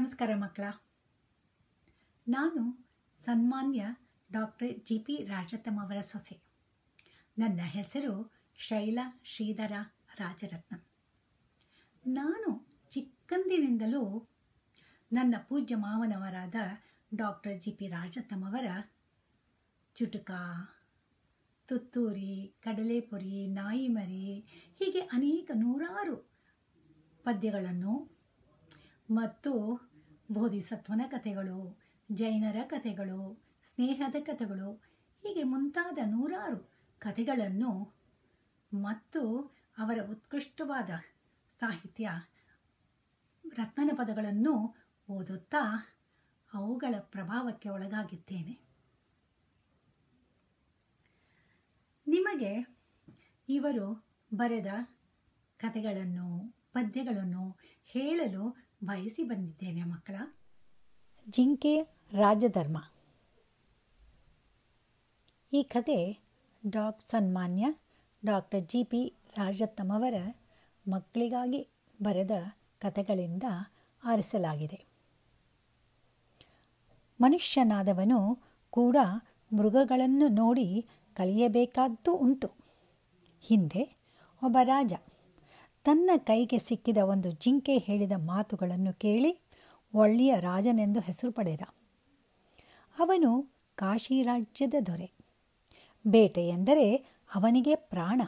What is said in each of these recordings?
ನಮಸ್ಕಾರ ಮಕ್ಕಳ. ನಾನು ಸನ್ಮಾನ್ಯ ಡಾಕ್ಟರ್ ಜಿ ಪಿ ರಾಜರತ್ನಂ ಅವರ ಸೊಸೆ. ನನ್ನ ಹೆಸರು ಶೈಲಾ ಶ್ರೀಧರ ರಾಜರತ್ನಂ. ನಾನು ಚಿಕ್ಕಂದಿನಿಂದಲೂ ನನ್ನ ಪೂಜ್ಯ ಮಾವನವರಾದ ಡಾಕ್ಟರ್ ಜಿ ಪಿ ರಾಜತಮ್ ಅವರ ಚುಟುಕ, ತುತ್ತೂರಿ, ಕಡಲೆಪುರಿ, ನಾಯಿಮರಿ ಹೀಗೆ ಅನೇಕ ನೂರಾರು ಪದ್ಯಗಳನ್ನು ಮತ್ತು ಬೋಧಿಸತ್ವನ ಕಥೆಗಳು, ಜೈನರ ಕಥೆಗಳು, ಸ್ನೇಹದ ಕಥೆಗಳು, ಹೀಗೆ ಮುಂತಾದ ನೂರಾರು ಕಥೆಗಳನ್ನು ಮತ್ತು ಅವರ ಉತ್ಕೃಷ್ಟವಾದ ಸಾಹಿತ್ಯ ರತ್ನನ ಪದಗಳನ್ನು ಓದುತ್ತಾ ಅವುಗಳ ಪ್ರಭಾವಕ್ಕೆ ಒಳಗಾಗಿದ್ದೇನೆ. ನಿಮಗೆ ಇವರು ಬರೆದ ಕಥೆಗಳನ್ನು, ಪದ್ಯಗಳನ್ನು ಹೇಳಲು ಬಯಸಿ ಬಂದಿದ್ದೇನೆ ಮಕ್ಕಳ. ಜಿಂಕೆ ರಾಜಧರ್ಮ. ಈ ಕತೆ ಡಾಕ್ ಸನ್ಮಾನ್ಯ ಡಾಕ್ಟರ್ ಜಿ ಪಿ ರಾಜತ್ತಮ್ಮವರ ಮಕ್ಕಳಿಗಾಗಿ ಬರೆದ ಕಥೆಗಳಿಂದ ಆರಿಸಲಾಗಿದೆ. ಮನುಷ್ಯನಾದವನು ಕೂಡ ಮೃಗಗಳನ್ನು ನೋಡಿ ಕಲಿಯಬೇಕಾದ್ದು ಉಂಟು. ಹಿಂದೆ ಒಬ್ಬ ರಾಜ ತನ್ನ ಕೈಗೆ ಸಿಕ್ಕಿದ ಒಂದು ಜಿಂಕೆ ಹೇಳಿದ ಮಾತುಗಳನ್ನು ಕೇಳಿ ಒಳ್ಳೆಯ ರಾಜನೆಂದು ಹೆಸರು ಪಡೆದ. ಅವನು ಕಾಶಿ ರಾಜ್ಯದ ದೊರೆ. ಬೇಟೆ ಎಂದರೆ ಅವನಿಗೆ ಪ್ರಾಣ.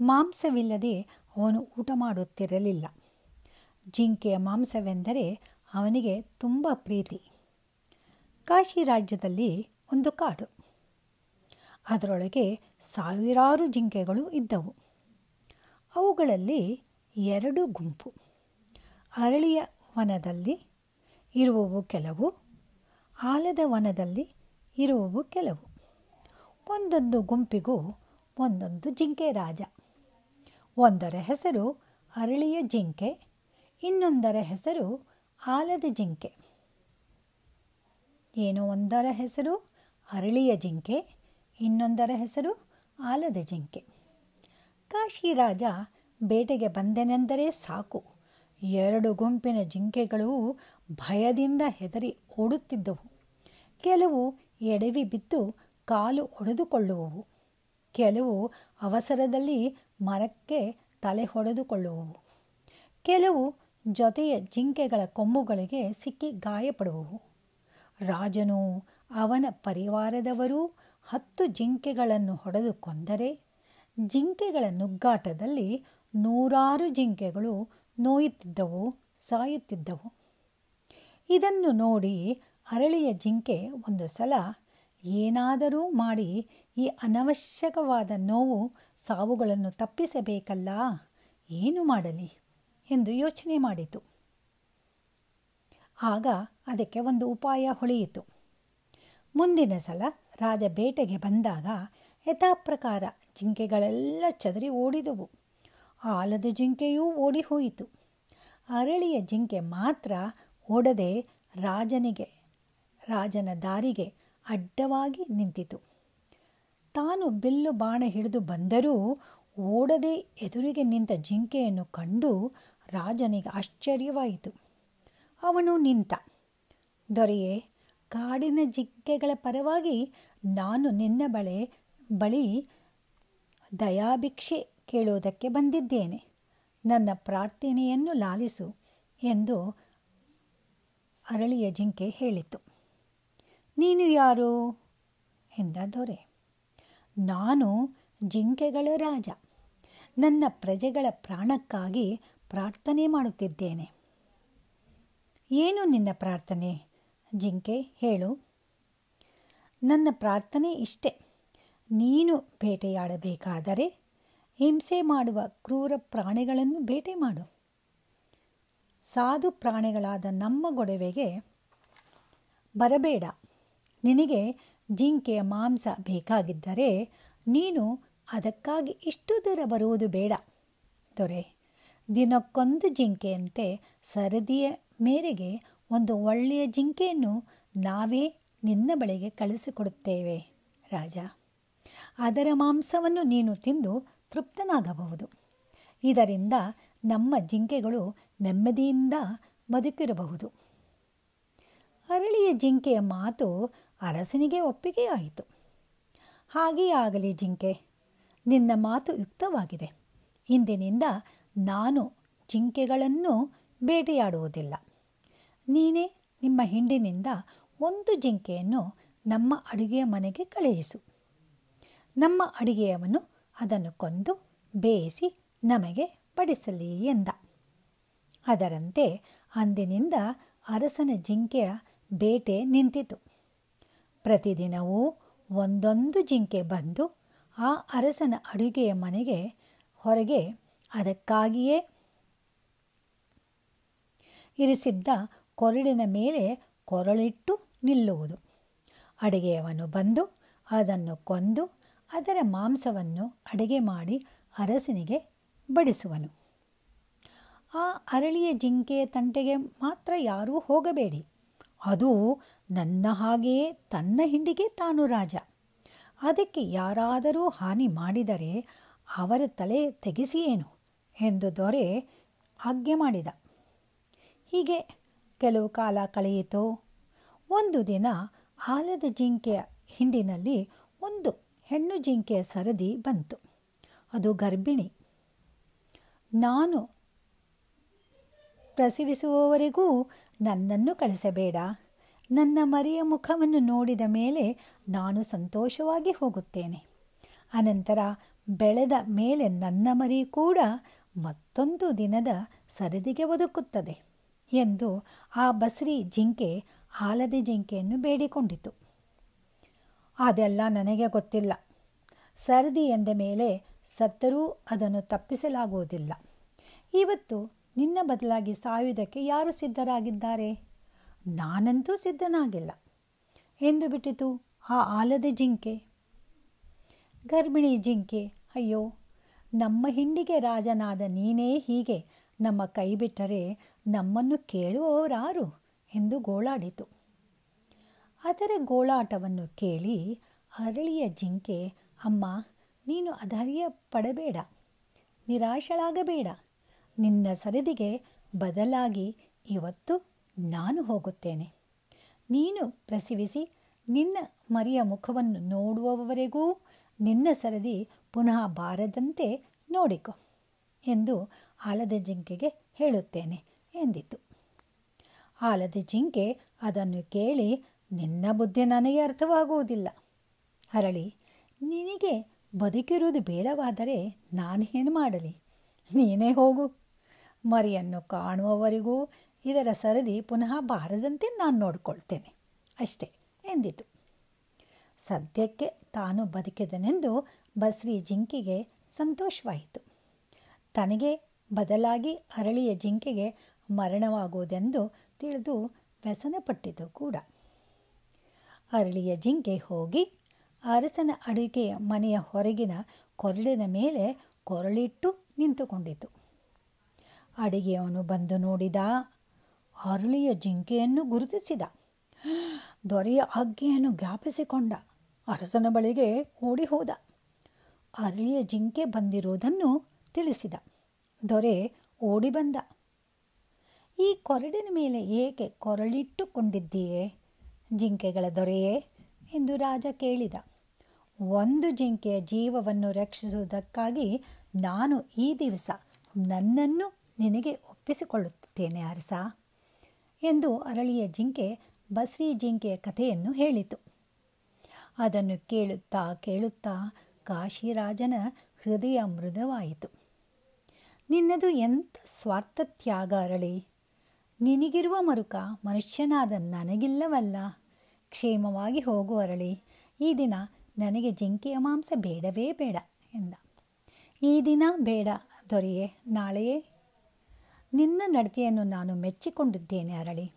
ಮಾಂಸವಿಲ್ಲದೆ ಅವನು ಊಟ ಮಾಡುತ್ತಿರಲಿಲ್ಲ. ಜಿಂಕೆಯ ಮಾಂಸವೆಂದರೆ ಅವನಿಗೆ ತುಂಬ ಪ್ರೀತಿ. ಕಾಶಿ ರಾಜ್ಯದಲ್ಲಿ ಒಂದು ಕಾಡು. ಅದರೊಳಗೆ ಸಾವಿರಾರು ಜಿಂಕೆಗಳು ಇದ್ದವು. ಅವುಗಳಲ್ಲಿ ಎರಡು ಗುಂಪು. ಅರಳಿಯ ವನದಲ್ಲಿ ಇರುವವು ಕೆಲವು, ಆಲದ ವನದಲ್ಲಿ ಇರುವವು ಕೆಲವು. ಒಂದೊಂದು ಗುಂಪಿಗೂ ಒಂದೊಂದು ಜಿಂಕೆ ರಾಜ. ಒಂದರ ಹೆಸರು ಅರಳಿಯ ಜಿಂಕೆ, ಇನ್ನೊಂದರ ಹೆಸರು ಆಲದ ಜಿಂಕೆ. ಏನೋ ಒಂದರ ಹೆಸರು ಅರಳಿಯ ಜಿಂಕೆ, ಇನ್ನೊಂದರ ಹೆಸರು ಆಲದ ಜಿಂಕೆ. ಕಾಶಿ ರಾಜ ಬೇಟೆಗೆ ಬಂದೆನೆಂದರೆ ಸಾಕು. ಎರಡು ಗುಂಪಿನ ಜಿಂಕೆಗಳು ಭಯದಿಂದ ಹೆದರಿ ಓಡುತ್ತಿದ್ದವು. ಕೆಲವು ಎಡವಿ ಬಿದ್ದು ಕಾಲು ಒಡೆದುಕೊಳ್ಳುವವು. ಕೆಲವು ಅವಸರದಲ್ಲಿ ಮರಕ್ಕೆ ತಲೆ ಹೊಡೆದುಕೊಳ್ಳುವವು. ಕೆಲವು ಜೊತೆಯ ಜಿಂಕೆಗಳ ಕೊಂಬುಗಳಿಗೆ ಸಿಕ್ಕಿ ಗಾಯಪಡುವವು. ರಾಜನು ಅವನ ಪರಿವಾರದವರೂ ಹತ್ತು ಜಿಂಕೆಗಳನ್ನು ಹೊಡೆದು ಕೊಂದರೆ ಜಿಂಕೆಗಳ ನುಗ್ಗಾಟದಲ್ಲಿ ನೂರಾರು ಜಿಂಕೆಗಳು ನೋಯುತ್ತಿದ್ದವು, ಸಾಯುತ್ತಿದ್ದವು. ಇದನ್ನು ನೋಡಿ ಅರಳಿಯ ಜಿಂಕೆ ಒಂದು ಸಲ ಏನಾದರೂ ಮಾಡಿ ಈ ಅನವಶ್ಯಕವಾದ ನೋವು ಸಾವುಗಳನ್ನು ತಪ್ಪಿಸಬೇಕಲ್ಲ, ಏನು ಮಾಡಲಿ ಎಂದು ಯೋಚನೆ ಮಾಡಿತು. ಆಗ ಅದಕ್ಕೆ ಒಂದು ಉಪಾಯ ಹೊಳೆಯಿತು. ಮುಂದಿನ ಸಲ ರಾಜ ಬೇಟೆಗೆ ಬಂದಾಗ ಯಥಾಪ್ರಕಾರ ಜಿಂಕೆಗಳೆಲ್ಲ ಚದರಿ ಓಡಿದವು. ಆಲದ ಜಿಂಕೆಯೂ ಓಡಿ ಹೋಯಿತು. ಅರಳಿಯ ಜಿಂಕೆ ಮಾತ್ರ ಓಡದೆ ರಾಜನಿಗೆ, ರಾಜನ ದಾರಿಗೆ ಅಡ್ಡವಾಗಿ ನಿಂತಿತು. ತಾನು ಬಿಲ್ಲು ಬಾಣ ಹಿಡಿದು ಬಂದರೂ ಓಡದೆ ಎದುರಿಗೆ ನಿಂತ ಜಿಂಕೆಯನ್ನು ಕಂಡು ರಾಜನಿಗೆ ಆಶ್ಚರ್ಯವಾಯಿತು. ಅವನು ನಿಂತ. ದೊರೆಯೇ, ಕಾಡಿನ ಜಿಂಕೆಗಳ ಪರವಾಗಿ ನಾನು ನಿನ್ನ ಬಳೆ ಬಳಿ ದಯಾಭಿಕ್ಷೆ ಕೇಳುವುದಕ್ಕೆ ಬಂದಿದ್ದೇನೆ. ನನ್ನ ಪ್ರಾರ್ಥನೆಯನ್ನು ಲಾಲಿಸು ಎಂದು ಅರಳಿಯ ಜಿಂಕೆ ಹೇಳಿತು. ನೀನು ಯಾರು? ಎಂದ ದೊರೆ. ನಾನು ಜಿಂಕೆಗಳ ರಾಜ. ನನ್ನ ಪ್ರಜೆಗಳ ಪ್ರಾಣಕ್ಕಾಗಿ ಪ್ರಾರ್ಥನೆ ಮಾಡುತ್ತಿದ್ದೇನೆ. ಏನು ನಿನ್ನ ಪ್ರಾರ್ಥನೆ? ಜಿಂಕೆ ಹೇಳು. ನನ್ನ ಪ್ರಾರ್ಥನೆ ಇಷ್ಟೆ. ನೀನು ಬೇಟೆಯಾಡಬೇಕಾದರೆ ಹಿಂಸೆ ಮಾಡುವ ಕ್ರೂರ ಪ್ರಾಣಿಗಳನ್ನು ಬೇಟೆ ಮಾಡು. ಸಾಧು ಪ್ರಾಣಿಗಳಾದ ನಮ್ಮ ಗೊಡವೆಗೆ ಬರಬೇಡ. ನಿನಗೆ ಜಿಂಕೆಯ ಮಾಂಸ ಬೇಕಾಗಿದ್ದರೆ ನೀನು ಅದಕ್ಕಾಗಿ ಇಷ್ಟು ದೂರ ಬರುವುದು ಬೇಡ. ದೊರೆ, ದಿನಕ್ಕೊಂದು ಜಿಂಕೆಯಂತೆ ಸರದಿಯ ಮೇರೆಗೆ ಒಂದು ಒಳ್ಳೆಯ ಜಿಂಕೆಯನ್ನು ನಾವೇ ನಿನ್ನ ಬಳಿಗೆ ಕಳಿಸಿಕೊಡುತ್ತೇವೆ, ರಾಜ. ಅದರ ಮಾಂಸವನ್ನು ನೀನು ತಿಂದು ತೃಪ್ತನಾಗಬಹುದು. ಇದರಿಂದ ನಮ್ಮ ಜಿಂಕೆಗಳು ನೆಮ್ಮದಿಯಿಂದ ಬದುಕಿರಬಹುದು. ಅರಳಿಯ ಜಿಂಕೆಯ ಮಾತು ಅರಸನಿಗೆ ಒಪ್ಪಿಗೆಯಾಯಿತು ಹಾಗೆಯೇ ಆಗಲಿ ಜಿಂಕೆ, ನಿನ್ನ ಮಾತು ಯುಕ್ತವಾಗಿದೆ. ಇಂದಿನಿಂದ ನಾನು ಜಿಂಕೆಗಳನ್ನು ಬೇಟೆಯಾಡುವುದಿಲ್ಲ. ನೀನೇ ನಿಮ್ಮ ಹಿಂಡಿನಿಂದ ಒಂದು ಜಿಂಕೆಯನ್ನು ನಮ್ಮ ಅಡುಗೆಯ ಮನೆಗೆ ಕಳುಹಿಸು. ನಮ್ಮ ಅಡಿಗೆಯವನು ಅದನ್ನು ಕೊಂದು ಬೇಯಿಸಿ ನಮಗೆ ಬಡಿಸಲಿ ಎಂದ. ಅದರಂತೆ ಅಂದಿನಿಂದ ಅರಸನ ಜಿಂಕೆಯ ಬೇಟೆ ನಿಂತಿತು. ಪ್ರತಿದಿನವೂ ಒಂದೊಂದು ಜಿಂಕೆ ಬಂದು ಆ ಅರಸನ ಅಡುಗೆಯ ಮನೆಗೆ ಹೊರಗೆ ಅದಕ್ಕಾಗಿಯೇ ಇರಿಸಿದ್ದ ಕೊರಳಿನ ಮೇಲೆ ಕೊರಳಿಟ್ಟು ನಿಲ್ಲುವುದು. ಅಡುಗೆಯವನು ಬಂದು ಅದನ್ನು ಕೊಂದು ಅದರ ಮಾಂಸವನ್ನು ಅಡುಗೆ ಮಾಡಿ ಅರಸನಿಗೆ ಬಡಿಸುವನು. ಆ ಅರಳಿಯ ಜಿಂಕೆಯ ತಂಟೆಗೆ ಮಾತ್ರ ಯಾರೂ ಹೋಗಬೇಡಿ. ಅದು ನನ್ನ ಹಾಗೆಯೇ ತನ್ನ ಹಿಂಡಿಗೆ ತಾನು ರಾಜ. ಅದಕ್ಕೆ ಯಾರಾದರೂ ಹಾನಿ ಮಾಡಿದರೆ ಅವರ ತಲೆ ತೆಗೆಸಿಯೇನು ಎಂದು ದೊರೆ ಆಜ್ಞೆ ಮಾಡಿದ. ಹೀಗೆ ಕೆಲವು ಕಾಲ ಕಳೆಯಿತು. ಒಂದು ದಿನ ಆಲದ ಜಿಂಕೆಯ ಹಿಂಡಿನಲ್ಲಿ ಒಂದು ಹೆಣ್ಣು ಜಿಂಕೆಯ ಸರದಿ ಬಂತು. ಅದು ಗರ್ಭಿಣಿ. ನಾನು ಪ್ರಸವಿಸುವವರೆಗೂ ನನ್ನನ್ನು ಕಳಿಸಬೇಡ. ನನ್ನ ಮರಿಯ ಮುಖವನ್ನು ನೋಡಿದ ಮೇಲೆ ನಾನು ಸಂತೋಷವಾಗಿ ಹೋಗುತ್ತೇನೆ. ಅನಂತರ ಬೆಳೆದ ಮೇಲೆ ನನ್ನ ಮರಿ ಕೂಡ ಮತ್ತೊಂದು ದಿನದ ಸರದಿಗೆ ಒದುಕುತ್ತದೆ ಎಂದು ಆ ಬಸ್ರಿ ಜಿಂಕೆ, ಆಲದೆ ಜಿಂಕೆಯನ್ನು ಬೇಡಿಕೊಂಡಿತು. ಅದೆಲ್ಲ ನನಗೆ ಗೊತ್ತಿಲ್ಲ. ಸರದಿ ಎಂದ ಮೇಲೆ ಸತ್ತರೂ ಅದನ್ನು ತಪ್ಪಿಸಲಾಗುವುದಿಲ್ಲ. ಇವತ್ತು ನಿನ್ನ ಬದಲಾಗಿ ಸಾಯುವುದಕ್ಕೆ ಯಾರು ಸಿದ್ಧರಾಗಿದ್ದಾರೆ? ನಾನಂತೂ ಸಿದ್ಧನಾಗಿಲ್ಲ. ಎಂದು ಬಿಟ್ಟಿತು ಆ ಆಲದ ಜಿಂಕೆ. ಗರ್ಭಿಣಿ ಜಿಂಕೆ, ಅಯ್ಯೋ, ನಮ್ಮ ಹಿಂಡಿಗೆ ರಾಜನಾದ ನೀನೇ ಹೀಗೆ ನಮ್ಮ ಕೈ ಬಿಟ್ಟರೆ ನಮ್ಮನ್ನು ಕೇಳುವವರಾರು? ಎಂದು ಗೋಳಾಡಿತು. ಅದರ ಗೋಳಾಟವನ್ನು ಕೇಳಿ ಅರಳಿಯ ಜಿಂಕೆ, ಅಮ್ಮ, ನೀನು ಅಧೈರ್ಯ ಪಡಬೇಡ, ನಿರಾಶಳಾಗಬೇಡ. ನಿನ್ನ ಸರದಿಗೆ ಬದಲಾಗಿ ಇವತ್ತು ನಾನು ಹೋಗುತ್ತೇನೆ. ನೀನು ಪ್ರಸವಿಸಿ ನಿನ್ನ ಮರಿಯ ಮುಖವನ್ನು ನೋಡುವವರೆಗೂ ನಿನ್ನ ಸರದಿ ಪುನಃ ಬಾರದಂತೆ ನೋಡಿಕೊ ಎಂದು ಆಲದ ಜಿಂಕೆಗೆ ಹೇಳುತ್ತೇನೆ ಎಂದಿತು. ಆಲದ ಜಿಂಕೆ ಅದನ್ನು ಕೇಳಿ ನಿನ್ನ ಬುದ್ಧಿ ನನಗೆ ಅರ್ಥವಾಗುವುದಿಲ್ಲ. ಅರಳಿ, ನಿನಗೆ ಬದುಕಿರುವುದು ಬೇಡವಾದರೆ ನಾನೇನು ಮಾಡಲಿ? ನೀನೇ ಹೋಗು. ಮರಿಯನ್ನು ಕಾಣುವವರೆಗೂ ಇದರ ಸರದಿ ಪುನಃ ಬಾರದಂತೆ ನಾನು ನೋಡಿಕೊಳ್ತೇನೆ. ಅಷ್ಟೇ ಎಂದಿತು. ಸದ್ಯಕ್ಕೆ ತಾನು ಬದುಕಿದನೆಂದು ಬಸ್ರಿ ಜಿಂಕೆಗೆ ಸಂತೋಷವಾಯಿತು. ತನಗೆ ಬದಲಾಗಿ ಅರಳಿಯ ಜಿಂಕೆಗೆ ಮರಣವಾಗುವುದೆಂದು ತಿಳಿದು ವ್ಯಸನಪಟ್ಟಿತು ಕೂಡ. ಅರಳಿಯ ಜಿಂಕೆ ಹೋಗಿ ಅರಸನ ಅಡುಗೆಯ ಮನೆಯ ಹೊರಗಿನ ಕೊರಳಿನ ಮೇಲೆ ಕೊರಳಿಟ್ಟು ನಿಂತುಕೊಂಡಿತು. ಅಡಿಗೆಯವನು ಬಂದು ನೋಡಿದ ಅರಳಿಯ ಜಿಂಕೆಯನ್ನು ಗುರುತಿಸಿದ. ದೊರೆಯ ಆಜ್ಞೆಯನ್ನು ಜ್ಞಾಪಿಸಿಕೊಂಡ. ಅರಸನ ಬಳಿಗೆ ಓಡಿ ಹೋದ ಅರಳಿಯ ಜಿಂಕೆ ಬಂದಿರುವುದನ್ನು ತಿಳಿಸಿದ. ದೊರೆ ಓಡಿ ಬಂದ. ಈ ಕೊರಡಿನ ಮೇಲೆ ಏಕೆ ಕೊರಳಿಟ್ಟುಕೊಂಡಿದ್ದೀಯೇ? ಜಿಂಕೆಗಳ ದೊರೆಯೇ ಎಂದು ರಾಜ ಕೇಳಿದ. ಒಂದು ಜಿಂಕೆಯ ಜೀವವನ್ನು ರಕ್ಷಿಸುವುದಕ್ಕಾಗಿ ನಾನು ಈ ದಿವಸ ನನ್ನನ್ನು ನಿನಗೆ ಒಪ್ಪಿಸಿಕೊಳ್ಳುತ್ತೇನೆ ಅರಸ ಎಂದು ಅರಳಿಯ ಜಿಂಕೆ ಬಸ್ರಿ ಜಿಂಕೆಯ ಕಥೆಯನ್ನು ಹೇಳಿತು. ಅದನ್ನು ಕೇಳುತ್ತಾ ಕೇಳುತ್ತಾ ಕಾಶಿರಾಜನ ಹೃದಯ ಮೃದುವಾಯಿತು. ನಿನ್ನದು ಎಂಥ ಸ್ವಾರ್ಥ ತ್ಯಾಗ ಅರಳಿ? ನಿನಗಿರುವ ಮರುಕ ಮನುಷ್ಯನಾದ ನನಗಿಲ್ಲವಲ್ಲ. ಕ್ಷೇಮವಾಗಿ ಹೋಗು ಅರಳಿ. ಈ ದಿನ ನನಗೆ ಜಿಂಕೆಯ ಮಾಂಸ ಬೇಡವೇ ಬೇಡ ಎಂದ. ಈ ದಿನ ಬೇಡ ದೊರೆಯೇ ನಾಳೆಯೇ. ನಿನ್ನ ನಡತೆಯನ್ನು ನಾನು ಮೆಚ್ಚಿಕೊಂಡಿದ್ದೇನೆ ಅರಳಿ.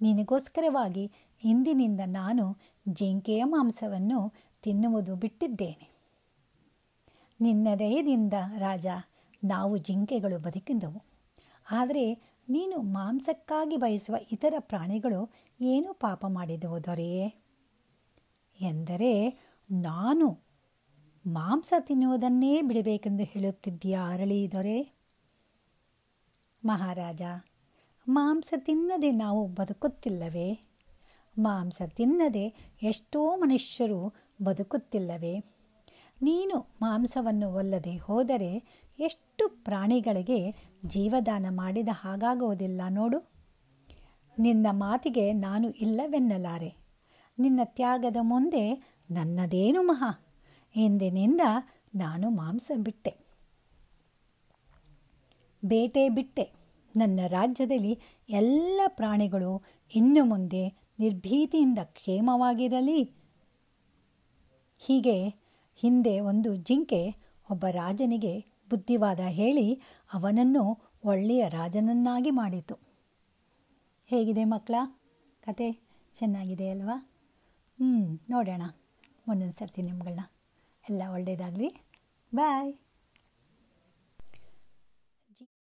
ನಿನಗೋಸ್ಕರವಾಗಿ ಇಂದಿನಿಂದ ನಾನು ಜಿಂಕೆಯ ಮಾಂಸವನ್ನು ತಿನ್ನುವುದು ಬಿಟ್ಟಿದ್ದೇನೆ. ನಿನ್ನ ದಯದಿಂದ ರಾಜ, ನಾವು ಜಿಂಕೆಗಳು ಬದುಕಿದ್ದವು. ಆದರೆ ನೀನು ಮಾಂಸಕ್ಕಾಗಿ ಬಯಸುವ ಇತರ ಪ್ರಾಣಿಗಳು ಏನು ಪಾಪ ಮಾಡಿದವು ದೊರೆಯೇ? ಎಂದರೆ, ನಾನು ಮಾಂಸ ತಿನ್ನುವುದನ್ನೇ ಬಿಡಬೇಕೆಂದು ಹೇಳುತ್ತಿದ್ದೀಯಾ ಅರಳಿ ದೊರೆ? ಮಹಾರಾಜ, ಮಾಂಸ ತಿನ್ನದೆ ನಾವು ಬದುಕುತ್ತಿಲ್ಲವೇ? ಮಾಂಸ ತಿನ್ನದೆ ಎಷ್ಟೋ ಮನುಷ್ಯರು ಬದುಕುತ್ತಿಲ್ಲವೇ? ನೀನು ಮಾಂಸವನ್ನು ಒಲ್ಲದೆ ಹೋದರೆ ಎಷ್ಟು ಪ್ರಾಣಿಗಳಿಗೆ ಜೀವದಾನ ಮಾಡಿದ ಹಾಗಾಗುವುದಿಲ್ಲ, ನೋಡು. ನಿನ್ನ ಮಾತಿಗೆ ನಾನು ಇಲ್ಲವೆನ್ನಲಾರೆ. ನಿನ್ನ ತ್ಯಾಗದ ಮುಂದೆ ನನ್ನದೇನು ಮಹಾ? ಎಂದಿನಿಂದ ನಾನು ಮಾಂಸ ಬಿಟ್ಟೆ. ಬೇಟೆ ಬಿಟ್ಟೆ. ನನ್ನ ರಾಜ್ಯದಲ್ಲಿ ಎಲ್ಲ ಪ್ರಾಣಿಗಳು ಇನ್ನು ಮುಂದೆ ನಿರ್ಭೀತಿಯಿಂದ ಕ್ಷೇಮವಾಗಿರಲಿ. ಹೀಗೆ ಹಿಂದೆ ಒಂದು ಜಿಂಕೆ ಒಬ್ಬ ರಾಜನಿಗೆ ಬುದ್ಧಿವಾದ ಹೇಳಿ ಅವನನ್ನು ಒಳ್ಳೆಯ ರಾಜನನ್ನಾಗಿ ಮಾಡಿತು. ಹೇಗಿದೆ ಮಕ್ಕಳ? ಕತೆ ಚೆನ್ನಾಗಿದೆ ಅಲ್ವಾ? ಹ್ಞೂ ನೋಡೋಣ. ಒಂದೊಂದು ಸರ್ತಿ ನಿಮ್ಗಳನ್ನ ಎಲ್ಲ ಒಳ್ಳೆಯದಾಗಲಿ ಬಾಯ್.